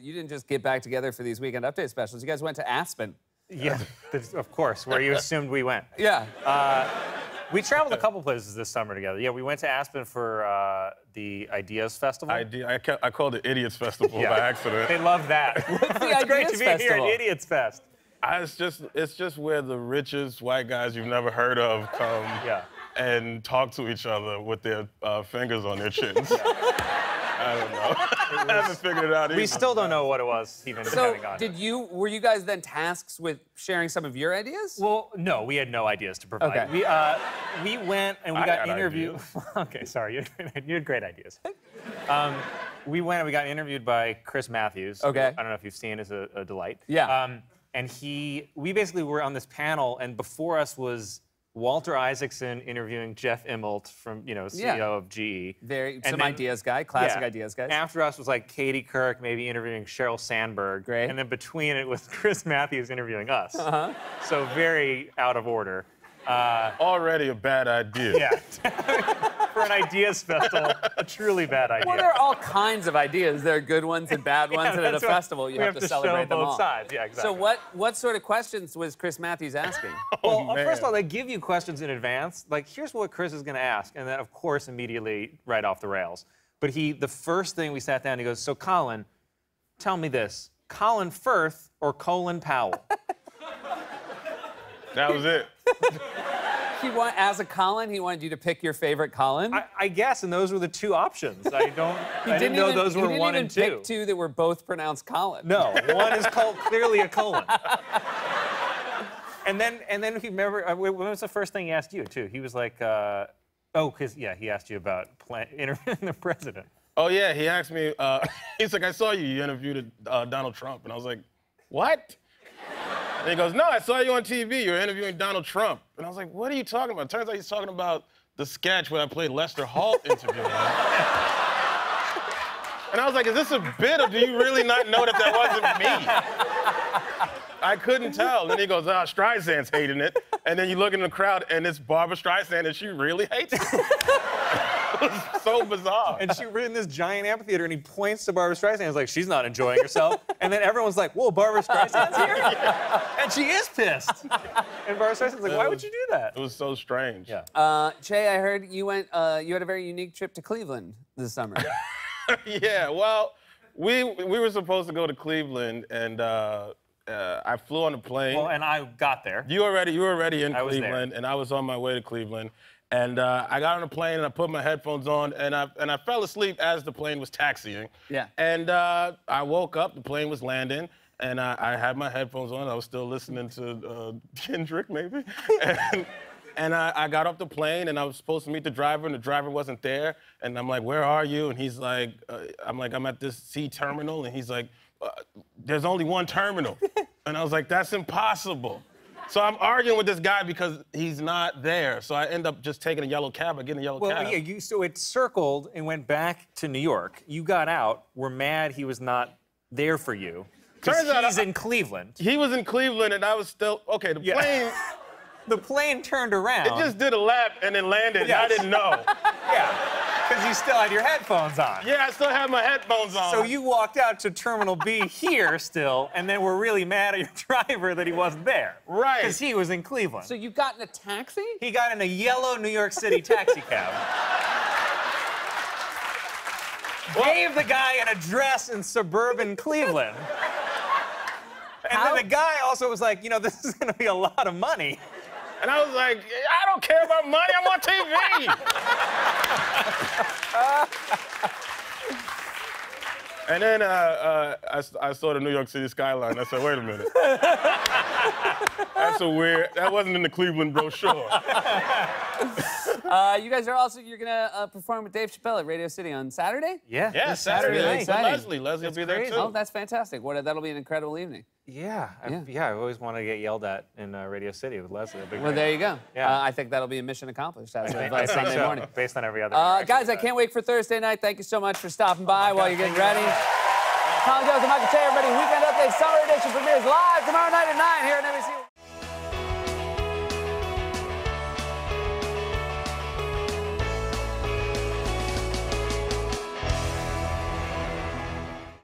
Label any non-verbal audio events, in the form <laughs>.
you didn't just get back together for these weekend update specials. You guys went to Aspen. Yeah, <laughs> of course, where you assumed we went. <laughs> Yeah. We traveled a couple places this summer together. Yeah, we went to Aspen for uh, the Ideas Festival. I, did- I, ca- I called it Idiots Festival Yeah. by accident. They love that. <laughs> the it's great to Ideas be here at Idiots Fest. I, it's just it's just where the richest white guys you've never heard of come Yeah. and talk to each other with their uh, fingers on their chins. I don't know. <laughs> I haven't figured it out either. We still don't know what it was, even So, having gone. did you, were you guys then tasked with sharing some of your ideas? Well, no, we had no ideas to provide. Okay. We uh, we went and we I got got interviewed. <laughs> okay, sorry, <laughs> you had, you had great ideas. Um, we went and we got interviewed by Chris Matthews. who Okay. I don't know if you've seen, is a, a delight. Yeah. Um, and he, we basically were on this panel, and before us was Walter Isaacson interviewing Jeff Immelt from, you know, CEO Yeah. of GE. Very, And some then- ideas guy, classic Yeah. ideas guy. After us was like Katie Couric, maybe interviewing Sheryl Sandberg. Great. And then between it was <laughs> Chris Matthews interviewing us. Uh-huh. So very out of order. Uh, Already a bad idea. yeah. <laughs> For an ideas festival, a truly bad idea. Well, there are all kinds of ideas. There are good ones and bad <laughs> ones, Yeah, and at a festival, you have, have to, to show celebrate them both all. sides. Yeah, exactly. So, what what sort of questions was Chris Matthews asking? <laughs> Oh, well, Oh, first of all, they give you questions in advance. Like, here's what Chris is going to ask, and then, of course, immediately right off the rails. But he, the first thing we sat down, he goes, "So, Colin, tell me this: Colin Firth or Colin Powell?" <laughs> That was it. He want, as a Colin, he wanted you to pick your favorite Colin. I, I guess, and those were the two options. I <laughs> don't. he I didn't know even, those were didn't one even and two. pick two that were both pronounced Colin. No, one is called <laughs> clearly a colon. <laughs> and then, and then he remember uh, when was the first thing he asked you too? He was like, uh, oh, because yeah, he asked you about plan- interviewing the president. Oh yeah, he asked me. Uh, he's like, I saw you. You interviewed uh, Donald Trump, and I was like, what? And he goes, No, I saw you on TV. You were interviewing Donald Trump, and I was like, What are you talking about? Turns out he's talking about the sketch where I played Lester Holt <laughs> interviewing him. And I was like, Is this a bit, or do you really not know that that wasn't me? I couldn't tell. Then he goes, Ah, Streisand's hating it. And then you look in the crowd, and it's Barbra Streisand, and she really hates it. <laughs> <laughs> it was so bizarre. And she we're in this giant amphitheater, and he points to Barbra Streisand. He's like, she's not enjoying herself. And then everyone's like, whoa, Barbra Streisand's here? <laughs> And she is pissed. And Barbra Streisand's like, why would you do that? It was so strange. Yeah. Uh, Che, I heard you went. Uh, you had a very unique trip to Cleveland this summer. <laughs> yeah, well, we we were supposed to go to Cleveland, and uh, uh, I flew on a plane. Well, and I got there. you already you were already in I was there. Cleveland, and I was on my way to Cleveland. And uh, I got on a plane and I put my headphones on and I and I fell asleep as the plane was taxiing. Yeah. And uh, I woke up, the plane was landing, and I, I had my headphones on. I was still listening to uh, <laughs> Kendrick, maybe. and and I, I got off the plane and I was supposed to meet the driver, and the driver wasn't there. And I'm like, "Where are you?" And he's like, uh, "I'm like, I'm at this C terminal." And he's like, uh, "There's only one terminal." <laughs> and I was like, "That's impossible." So I'm arguing with this guy because he's not there. So I end up just taking a yellow cab. I get in a yellow Well, cab. Well, yeah, you, so it circled and went back to New York. You got out, were mad he was not there for you. Turns out he's in Cleveland. He was in Cleveland and I was still okay. The Yeah. plane <laughs> The plane turned around. it just did a lap and then landed. And I didn't know. <laughs> yeah, because you still had your headphones on. yeah, I still had my headphones on. So you walked out to Terminal B here still, and then were really mad at your <laughs> driver that he wasn't there. Right. Because he was in Cleveland. so you got in a taxi? he got in a yellow New York City taxi cab. <laughs> Gave the guy an address in suburban Cleveland. <laughs> And How- then the guy also was like, you know, this is gonna be a lot of money. And I was like, I don't care about money. I'm on TV. <laughs> and then uh, uh, I, I saw the New York City skyline. I said, wait a minute. That's a weird. That wasn't in the Cleveland brochure. <laughs> Uh, you guys are also you're gonna uh, perform with Dave Chappelle at Radio City on Saturday. Yeah. Yeah, this Saturday. really with. Leslie. Leslie will be there too. Oh, that's fantastic. What that'll be an incredible evening. Yeah. I, Yeah. yeah. I always want to get yelled at in uh, Radio City with Leslie. Be Well, great. there you go. Yeah. Uh, I think that'll be a mission accomplished as of I uh, Sunday so, morning. Based on every other. Uh, interaction guys, I can't wait for Thursday night. Thank you so much for stopping by while God, you're getting thank you. ready. Colin Jost and Michael Che, everybody. Weekend Update Summer Edition premieres live tomorrow night at 9 here at NBC.